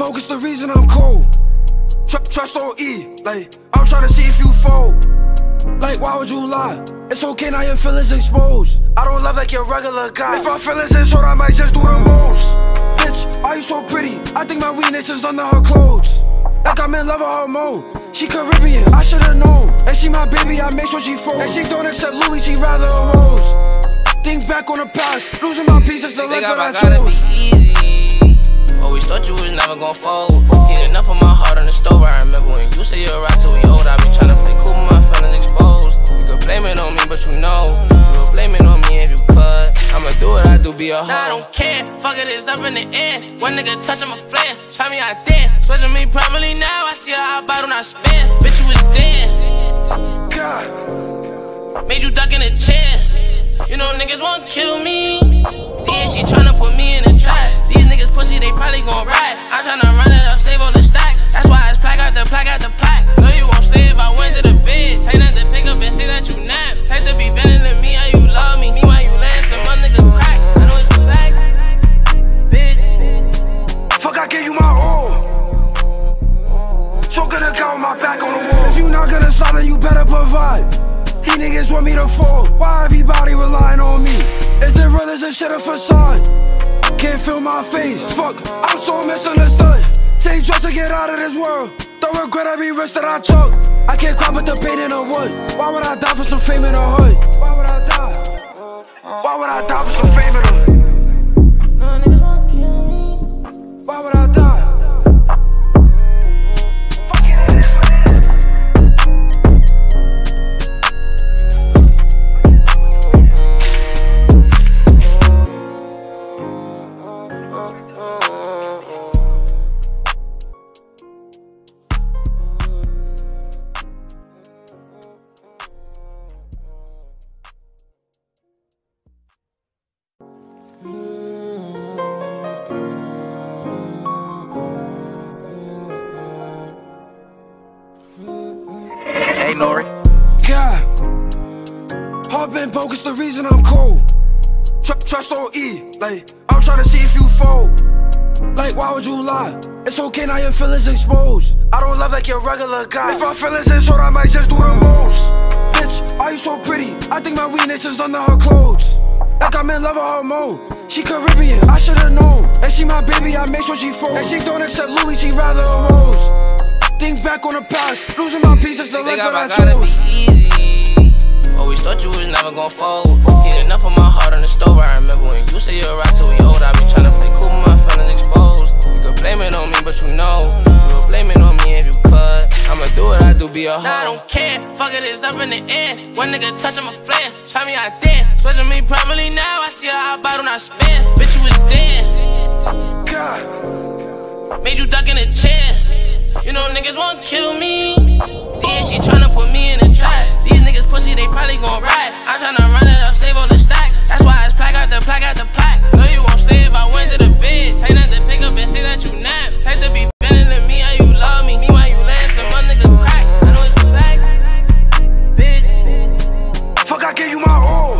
bogus, the reason I'm cold. Tr- trust on E, like, I'm trying to see if you fold. Like, why would you lie? It's okay now your feelings exposed. I don't love like your regular guy. If my feelings is short, I might just do the most. Bitch, are you so pretty? I think my weakness is under her clothes. Like I'm in love with her mode. She Caribbean, I should've known. And she my baby, I make sure she folds. And she don't accept Louis, she rather a rose. Think back on the past, losing my pieces, the life that I chose. Be easy. Always thought you was never gonna fold. Heating up on my heart on the stove. I remember when you said you're right till we old. I been tryna play cool, but my feelings exposed. You could blame it on me, but you know you would blame it on me if you could. I'ma do what I do, be a hoe. Nah, I don't care. Fuck it, it's up in the end. One nigga touch, I'm a flare. Try me, I dare. Switching me properly now. I see her out bottle, not spend. Bitch, you was dead. God, Made you duck in a chair. You know niggas won't kill me. Then she tryna put me in a trap. Pussy, they probably gon' ride. I'm tryna run it up, save all the stacks. That's why it's plaque out the plaque out the plaque. No, you won't stay if I went to the bed. Take that to pick up and say that you nap. Take to be venting to me, how you love me. Me while you land some other nigga crack. I know it's facts, bitch. fuck, I gave you my all. So gonna got my back on the wall. If you not gonna then you better provide. These niggas want me to fall. Why everybody relying on me? Is it real? Is it shit a facade? Can't feel my face. Fuck, I'm so misunderstood. Take drugs to get out of this world. Don't regret every risk that I took. I can't cry with the pain in the wood. Why would I die for some fame in the hood? Why would I die? Why would I die for some fame in the hood? Why would I die? Feelings exposed. I don't love like your regular guy. If my feelings is short, I might just do the most. Bitch, are you so pretty? I think my weakness is under her clothes. Like I'm in love with her mode. She Caribbean, I should've known. And she my baby, I make sure she folds. And she don't accept Louis, she rather a rose. Think back on the past, losing my pieces, the life that I I gotta chose. be easy. Always thought you was never gonna fold. Heating up on my heart on the stove. I remember when you said you're right till we old. I been tryna play cool, my feelings exposed. Blame it on me, but you know you would blame it on me if you could. I'ma do what I do, be a hoe. Nah, I don't care. Fuck it, it's up in the end One nigga touch, I'm a flare. Try me, I dare. Switching me properly now. I see her out bottle, not spend. Bitch, you was dead. God, Made you duck in a chair. You know niggas won't kill me. Then she tryna put me in a trap. These niggas pussy, they probably gon' ride. I'm tryna run it up, save all the stacks. That's why it's plaque out the plaque out the plaque. You won't stay if I went to the bed. Take that to pick up and say that you nap. Take to be venting to me how you love me. Me while you land some other nigga crack. I know it's facts, bitch. fuck, I gave you my all.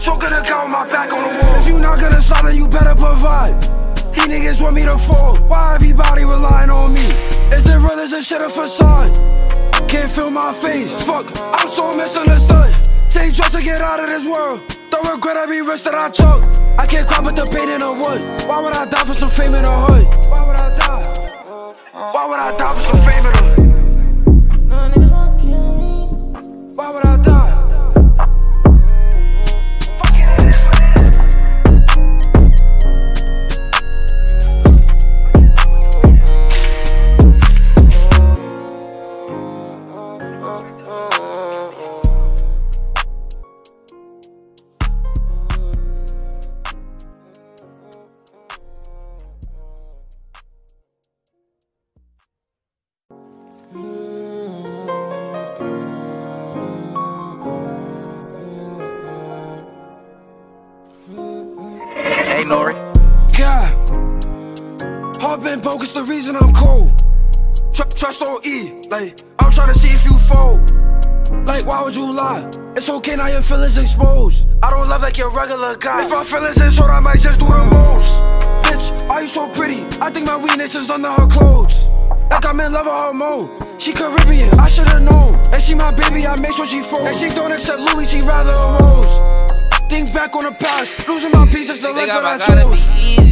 So gonna got my back on the wall. If you not gonna then you better provide. These niggas want me to fall. Why everybody relying on me? Is it real? Is it shit a facade? Can't feel my face. Fuck, I'm so misunderstood. Take drugs to get out of this world. Don't regret every risk that I took. I can't cry with the pain in the wood. Why would I die for some fame in the hood? Why would I die? Why would I die for some fame in the hood? Heart been bogus, the reason I'm cold. Tr- trust on E, like, I'm trying to see if you fold. Like, why would you lie? It's okay now your feelings exposed. I don't love like your regular guy. If my feelings is short, I might just do the most. Bitch, are you so pretty? I think my weakness is under her clothes. Like I'm in love with her mode. She Caribbean, I should've known. And she my baby, I make sure she froze. And she don't accept Louis, she rather a rose. Think back on the past, losing my pieces, the life that I chose.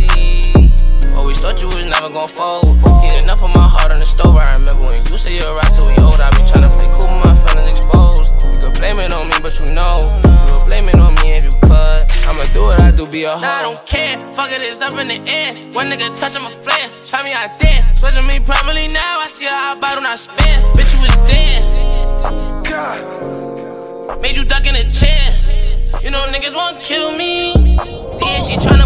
Be. Always thought you was never gon' fold. Getting up on my heart on the stove. I remember when you say you're right till we old. I been tryna play cool, but my feelings exposed. You could blame it on me, but you know. You would blame it on me if you could. I'ma do what I do, be a hoe. Nah, I don't care. Fuck it, it's up in the air. One nigga touch, I'm a flare. Try me, I dare. Switching me properly now. I see how I when I spin. Bitch, you was dead. God, Made you duck in a chair. You know niggas won't kill me. Yeah, she tryna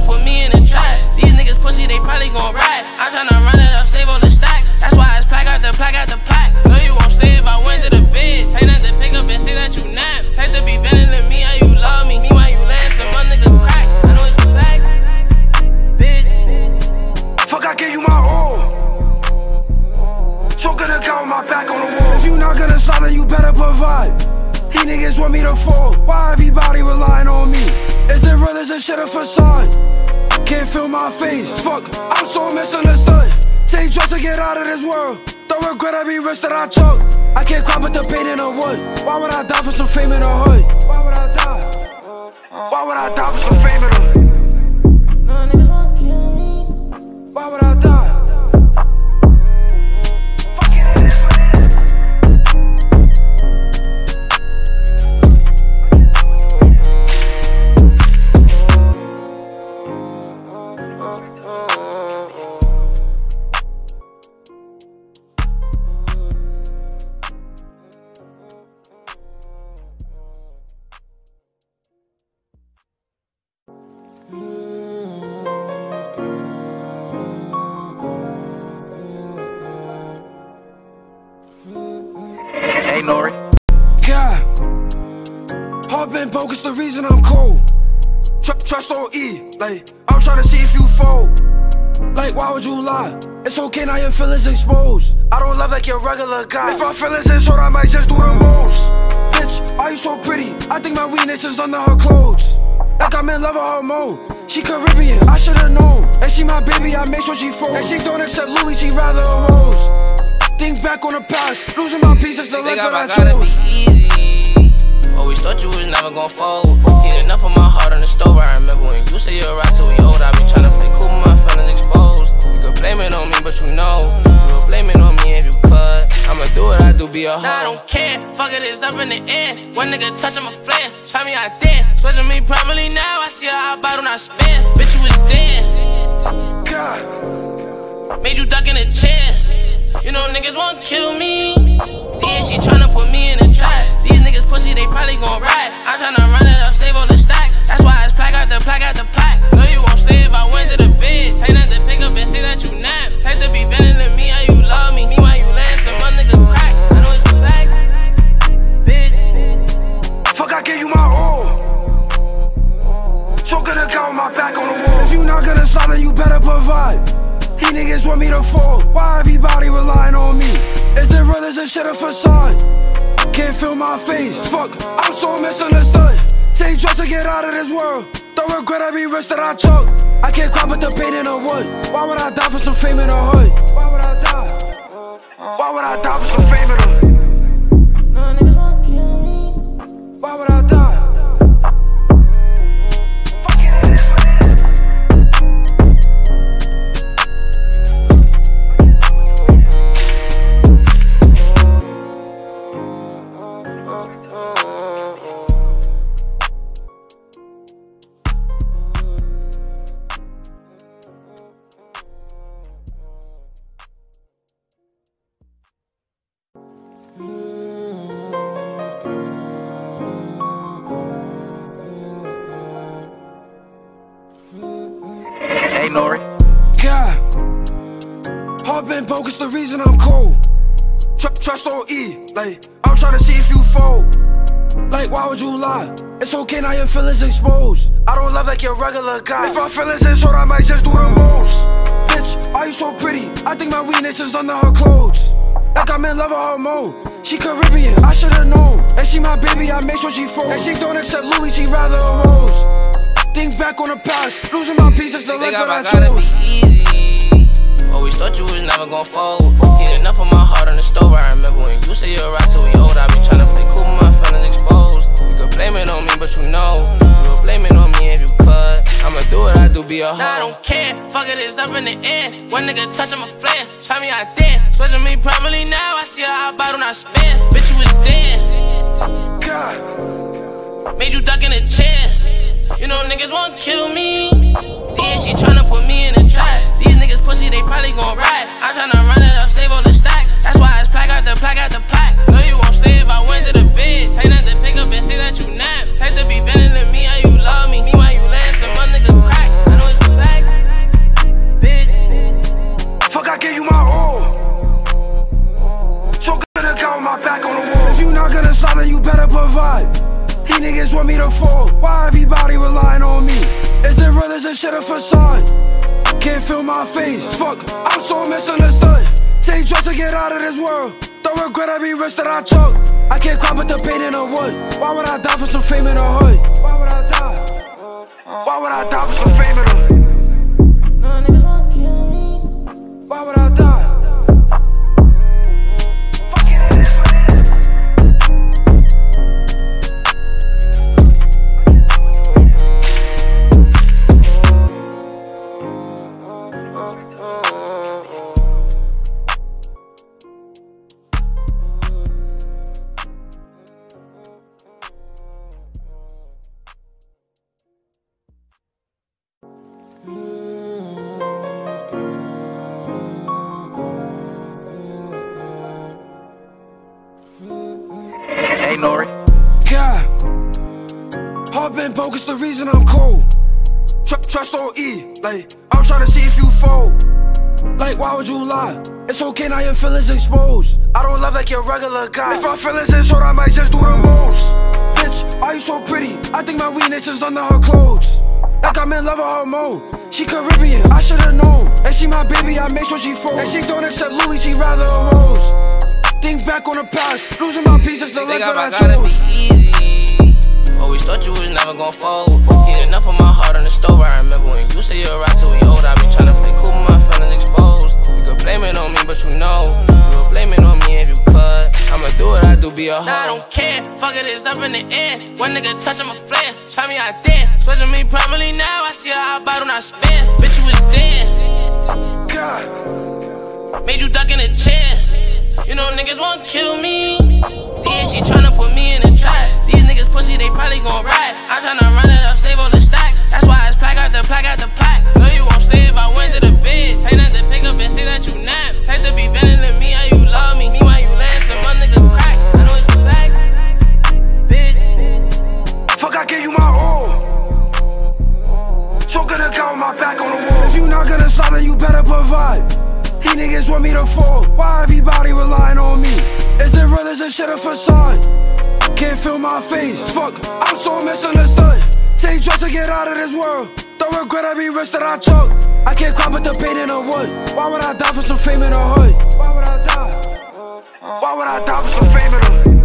on E, like, I'm trying to see if you fold. Like, why would you lie? It's okay now your feelings exposed. I don't love like your regular guy. If my feelings is short, I might just do the most. Bitch, are you so pretty? I think my weakness is under her clothes. Like I'm in love with her mode. She Caribbean, I should've known. And she my baby, I make sure she froze. And she don't accept Louis, she rather a rose. Think back on the past, losing my pieces, the life that I chose. be easy. Always thought you was never gon' fold. Getting up on my heart on the Fuck it, it's up in the air. One nigga touch, I'm a flare. Try me, I dare. Switching me properly now. I see how I when I spin. Bitch, you was dead. God, Made you duck in a chair. You know niggas won't kill me. Yeah, she tryna put me in a trap. These niggas pussy, they probably gon' ride. I'm tryna run it up, save all the stacks. That's why it's plaque out the plaque out the plaque. No, you won't stay if I went to the bed. Take not to pick up and say that you nap. Take to be better than me, how you love me. So gonna count my back on the wall. If you not gonna slide, then you better provide. These niggas want me to fall. Why everybody relying on me? Is it real? Is it shit a facade? Can't feel my face. Fuck, I'm so misunderstood. Take drugs to get out of this world. Don't regret every risk that I took. I can't cry with the pain in the wood. Why would I die for some fame in the hood? Why would I die? Why would I die for some fame in the hood? It's okay now your feelings exposed. I don't love like your regular guy. If my feelings is short, I might just do the most. Bitch, are you so pretty? I think my weakness is under her clothes. Like I'm in love with her mode. She Caribbean, I should've known. And she my baby, I make sure she froze. And she don't accept Louis, she rather a rose. Think back on the past, losing my pieces, the life that I gotta be easy. Always thought you was never gon' fold. Heating up on my heart on the stove. I remember when you said you're right till we old. I be tryna play cool, my feelings exposed. Blame it on me, but you know. Blame it on me if you could. I'ma do what I do, be a hoe. Nah, I don't care. Fuck it, it's up in the end. One nigga touch, I'm a flare. Try me out there. Switching me properly now. I see how I bottle, not spin. Bitch, you was dead. God, Made you duck in a chair. You know niggas won't kill me. Yeah, she tryna put me in a trap. These niggas pussy, they probably gon' ride. I'm tryna run it up, save all the stacks. That's why it's plaque after plaque after plaque. No, you won't if I went to the bed. Take that to pick up and say that you can't cry with the pain in the wood. Why would I die for some fame in the hood? God, heart been broke, it's the reason I'm cold. Tr- trust on E, like I'm trying to see if you fold. Like, why would you lie? It's okay now your feelings exposed. I don't love like your regular guy. If my feelings is short, I might just do the most. Bitch, are you so pretty? I think my weakness is under her clothes. Like I'm in love with her mode. She Caribbean, I should've known. And she my baby, I make sure she folds. And she don't accept Louis, she rather a rose. Think back on the past, losing my pieces, the life that I chose. Always thought you was never gon' fold. Heating up on my heart on the stove. I remember when you said you're right till we old. I be tryna play cool, but my feelings exposed. You could blame it on me, but you know. You would blame it on me if you could. I'ma do what I do, be a hoe. Nah, I don't care. Fuck it, it's up in the end. One nigga touch, I'm a flare. Try me out there. Switching me properly now. I see how I bottle, not spin. Bitch, you was dead. God, Made you duck in a chair. You know niggas won't kill me. Yeah, she tryna put me in a trap. Niggas pussy, they probably gon' ride. I'm tryna run it up, save all the stacks. That's why it's plaque after plaque after plaque. No, you won't stay if I went to the bed. Take that to pick up and say that you nap. Take to be better than me how you love me. Meanwhile, you laying some other nigga crack. I know it's facts, bitch. fuck, I gave you my all. So gonna count my back on the wall. If you not gonna then you better provide. These niggas want me to fall. Why everybody relying on me? Is it real? Is it shit a facade? Can't feel my face. Fuck, I'm so misunderstood. Take drugs to get out of this world. Don't regret every risk that I took. I can't cry with the pain in the wood. Why would I die for some fame in the hood? Why would I die? Why would I die for some fame in the hood?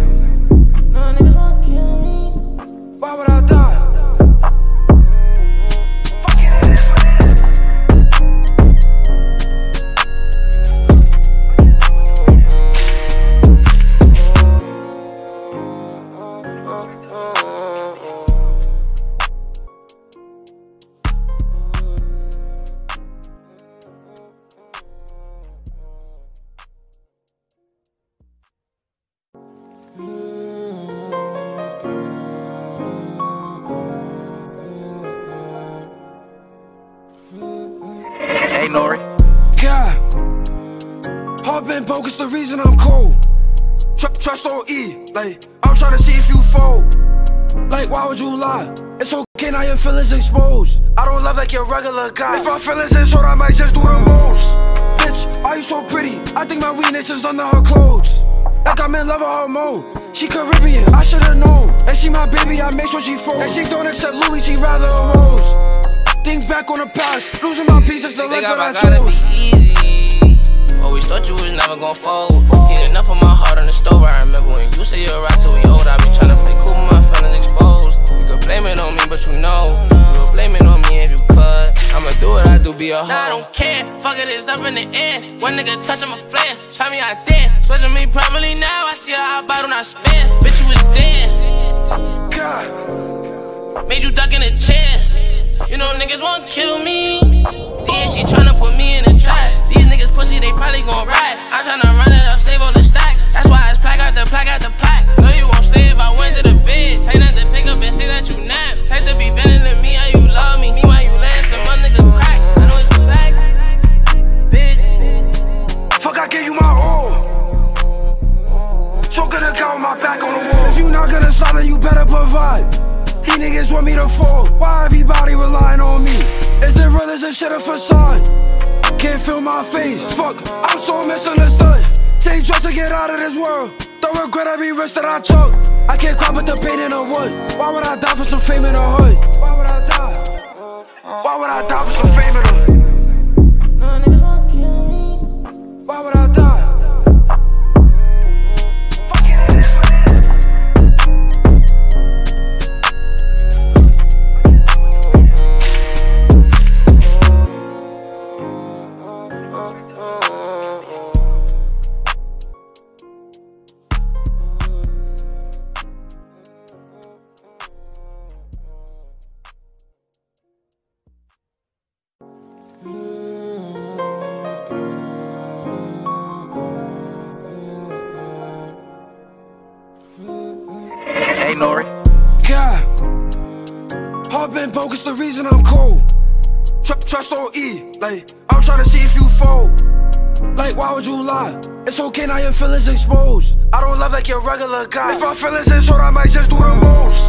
Love like your regular guy. If my feelings is short, I might just do the most. Bitch, are you so pretty? I think my weakness is under her clothes. Like I'm in love with her mode. She Caribbean, I should've known. And she my baby, I make sure she folds. And she don't accept Louis, she rather a rose. Think back on the past, losing my pieces, the life Think that I I gotta chose. be easy. Always thought you was never gon' fold. Heating up on my heart on the stove. I remember when you said you're right till we old. I be tryna play cool, but my feelings exposed. You could blame it on me, but you know. You would blame it on me if you could. I'ma do what I do, be a hoe. Nah, I don't care. Fuck it, it's up in the air. One nigga touch, I'm a flare. Try me out there. Switching me properly now. I see how I when I spin. Bitch, you was dead. God. Made you duck in a chair. You know niggas won't kill me. Yeah, she tryna put me in a trap. These niggas pussy, they probably gon' ride. I'm tryna run it up, save all the stacks. That's why it's plaque out the plaque out the plaque. No, you won't stay if I went to the bed. Take that to pick up and say that you nap. Take to be venting to me how you love me. Me why you land other nigga crack. I know it's facts, bitch. Fuck, I gave you my all. So gonna count my back on the wall. If you not gonna sign, then you better provide. These niggas want me to fall. Why everybody relying on me? Is it real? Is this shit a facade? Can't feel my face. Fuck, I'm so misunderstood. Take drugs to get out of this world. Don't regret every risk that I took. I can't cry with the pain in the wood. Why would I die for some fame in the hood? Why would I die for some fame Nori. God, heart been it's the reason I'm cold. Tr- trust on E, like I'm trying to see if you fold. Like, why would you lie? It's okay now your feelings exposed. I don't love like your regular guy. If my feelings is short, I might just do the most.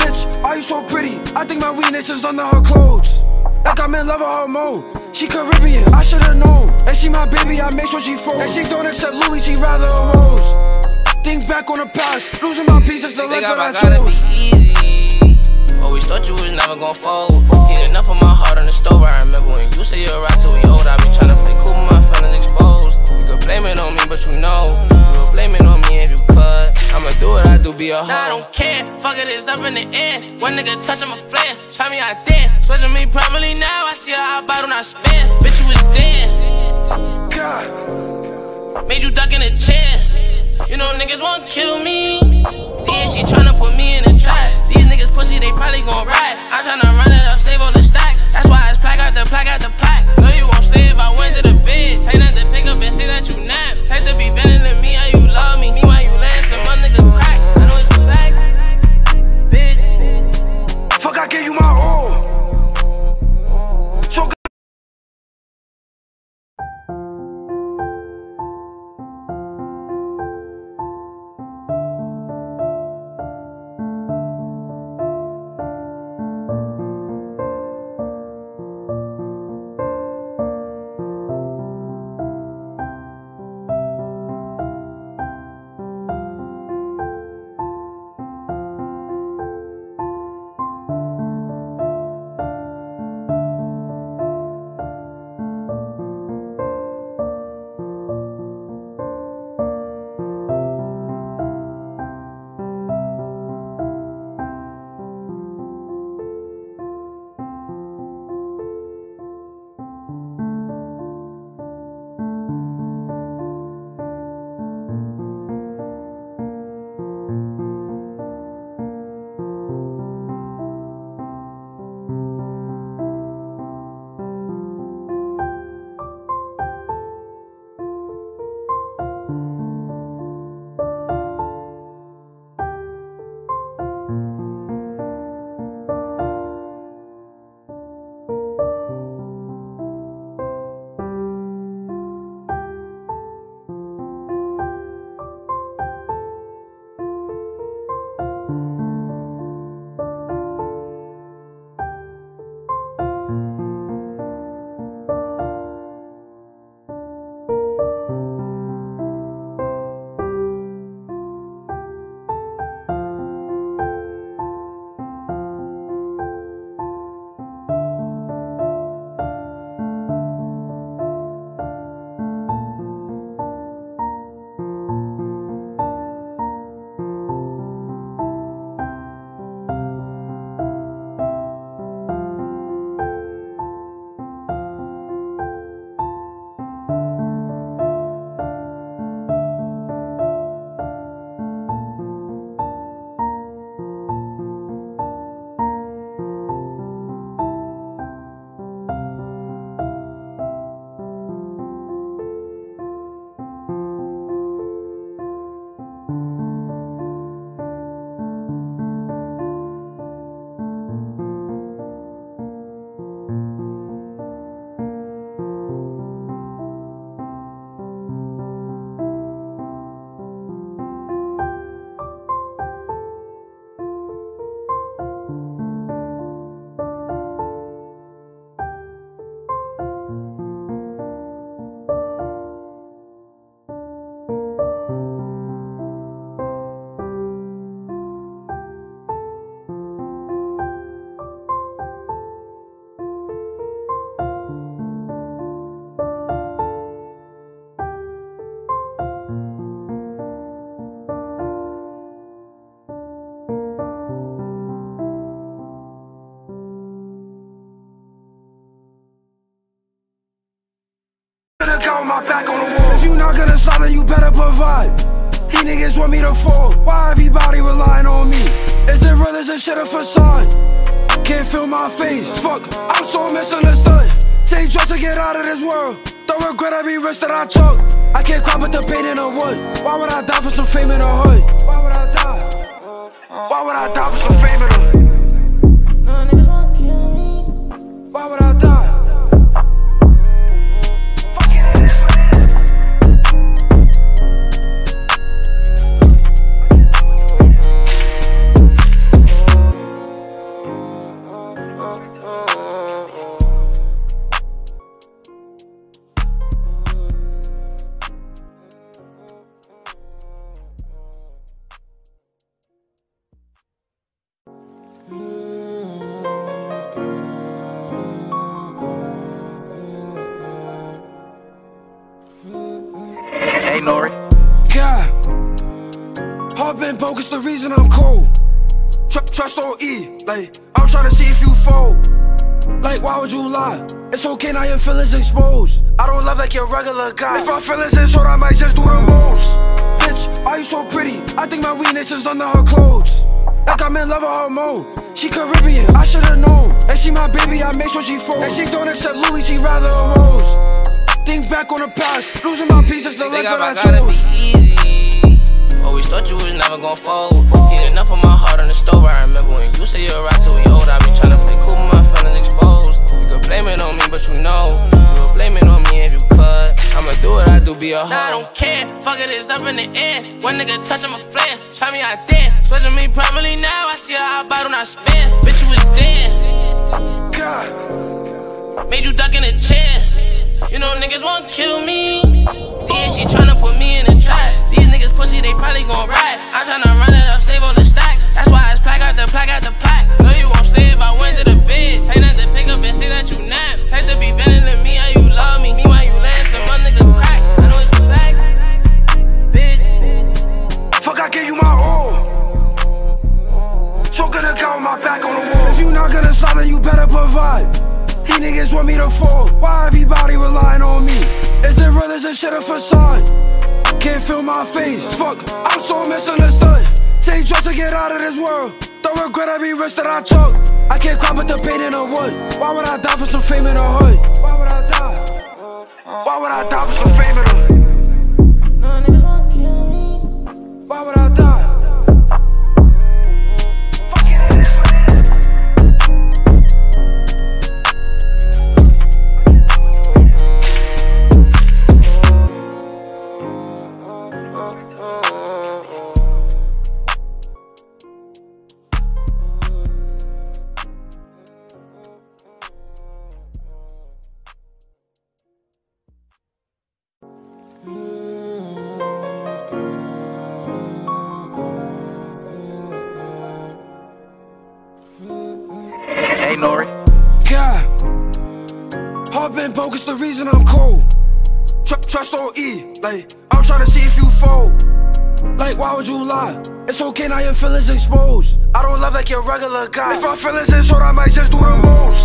Bitch, are you so pretty? I think my weakness is under her clothes. Like I'm in love with her mode. She Caribbean, I should've known. And she my baby, I make sure she froze. And she don't accept Louis, she rather a rose. Think back on the past, losing my pieces, the Think life that I I gotta chose. be easy. Always thought you was never gon' fold. Heating up on my heart on the stove. I remember when you say you're right till we old. I be tryna play cool, but my feelings exposed. You could blame it on me, but you know. You would blame it on me if you could. I'ma do what I do, be a hoe. Nah, I don't care. Fuck it, it's up in the air. One nigga touch, I'm a flare. Try me out there. Switching me properly now. I see how I bite when I spin. Bitch, you was dead. God. Made you duck in a chair. You know niggas won't kill me. Yeah, she tryna put me in a trap. These niggas pussy, they probably gon' ride. I'm tryna run it up, save all the stacks. That's why it's plaque out the plaque out plaque. No, you won't stay if I went to the bed. Take that to pick up and say that you nap. Take to be venting to me how you love me. While you land some other nigga crack. I know it's facts, bitch. Fuck, I gave you my all. You. These niggas want me to fall. Why everybody relying on me? Is it real? Is it shit a facade? Can't feel my face. Fuck, I'm so misunderstood. Take drugs to get out of this world. Don't regret every risk that I took. I can't cry with the pain in the wood. Why would I die for some fame in the hood? Why would I die? Why would I die for some fame in the hood? It's okay now your feelings exposed. I don't love like your regular guy. If my feelings is short, I might just do the most. Bitch, are you so pretty? I think my weakness is under her clothes. Like I'm in love with her mode. She Caribbean, I should've known. And she my baby, I make sure she froze. And she don't accept Louis, she rather a rose. Think back on the past, losing my pieces, the Think life that I chose. be easy. Always thought you was never gon' fold. Heating up on my heart on the stove. I remember when you said you're right till we old. I be tryna play cool, but my feelings exposed. Blame it on me, but you know you would blame it on me if you could. I'ma do what I do, be a hoe. Nah, I don't care. Fuck it, it's up in the air. One nigga touch, I'm a flare. Try me out there. Switching me properly now. I see how I bottle not spin. Bitch, you was there. God, Made you duck in a chair. You know niggas won't kill me. Yeah, she tryna put me in a trap. These niggas pussy, they probably gon' ride. I'm tryna run it up, save all the stacks. That's why it's plaque out the plaque out the plaque. No, you won't stay if I went to the bed. Take that to pick up and say that the reason I'm cold. Tr- trust on E, like, I'm trying to see if you fold. Like, why would you lie? It's okay now your feelings exposed. I don't love like your regular guy. If my feelings is short, I might just do the most.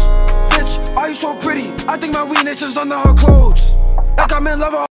Bitch, are you so pretty? I think my weakness is under her clothes. Like I'm in love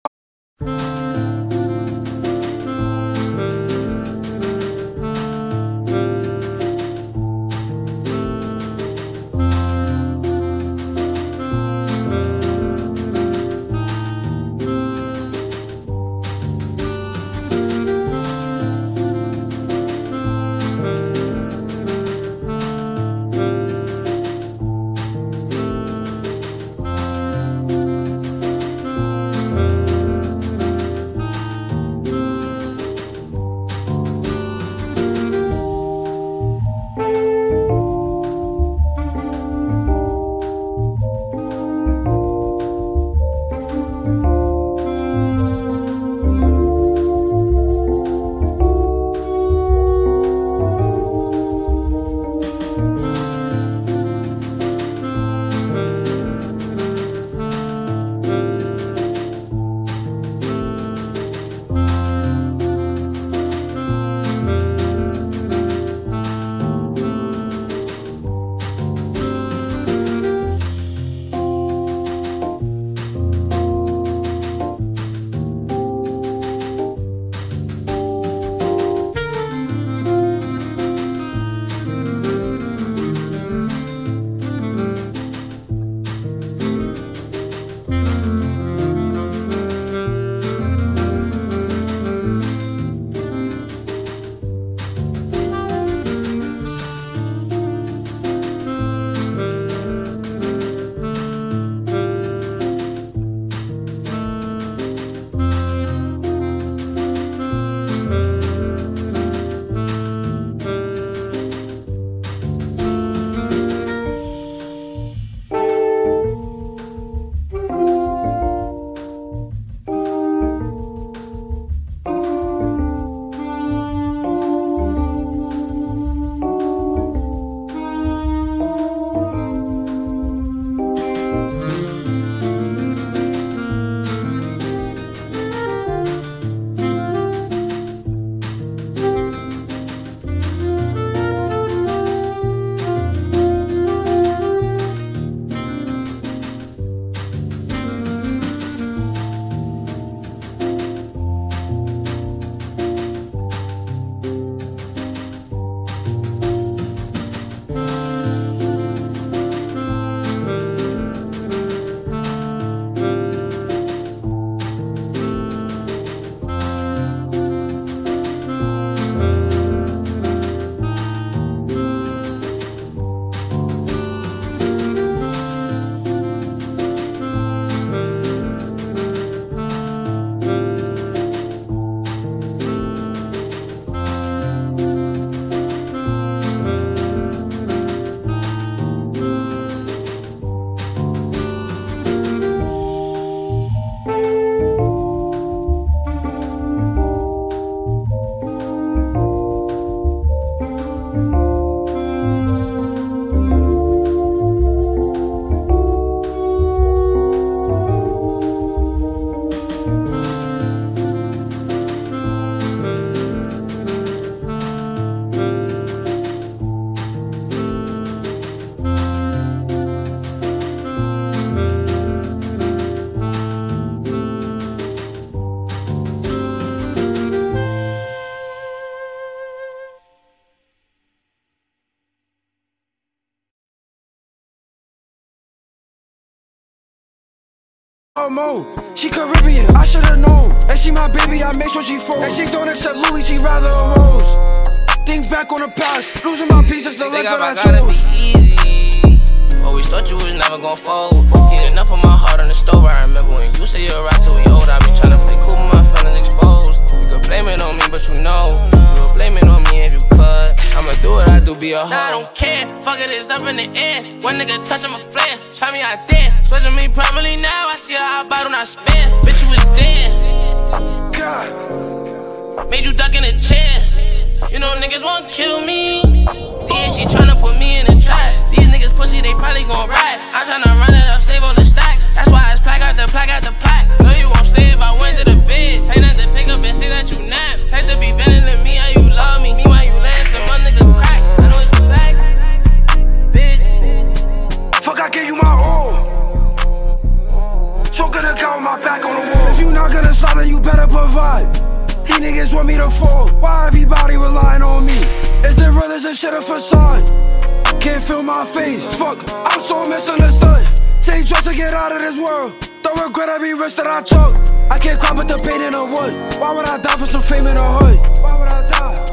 Mo. She Caribbean, I should've known. And she my baby, I make sure she froze. And she don't accept Louis, she rather a rose. Think back on the past, losing my pieces, the life that I chose. easy. Always thought you was never gonna fold. Heating up on my heart on the stove. I remember when you said you're right till we old. I be tryna play cool, but my feelings exposed. You could blame it on me, but you know. You would blame it on me if you could. Do what I do, be a hoe. Nah, I don't care. Fuck it, it's up in the end. One nigga touch, I'm a flare. Try me out there. Switching me properly now. I see how I bottle, not spin. Bitch, you was dead. God, Made you duck in a chair. You know niggas won't kill me. Then she tryna put me in a trap. These niggas pussy, they probably gon' ride. I'm tryna run it up, save all the stacks. That's why it's plaque after plaque after plaque. No, you won't stay if I went to the bed. Take that to pick up and say that you nap. Take to be better than me, how you love me. I gave you my all. So gonna count my back on the wall. If you not gonna stop, then you better provide. These niggas want me to fall. Why everybody relying on me? Is it real? Is this shit a facade? Can't feel my face. Fuck, I'm so misunderstood. Take drugs to get out of this world. Don't regret every risk that I took. I can't cry with the pain in the wood. Why would I die for some fame in the hood? Why would I die?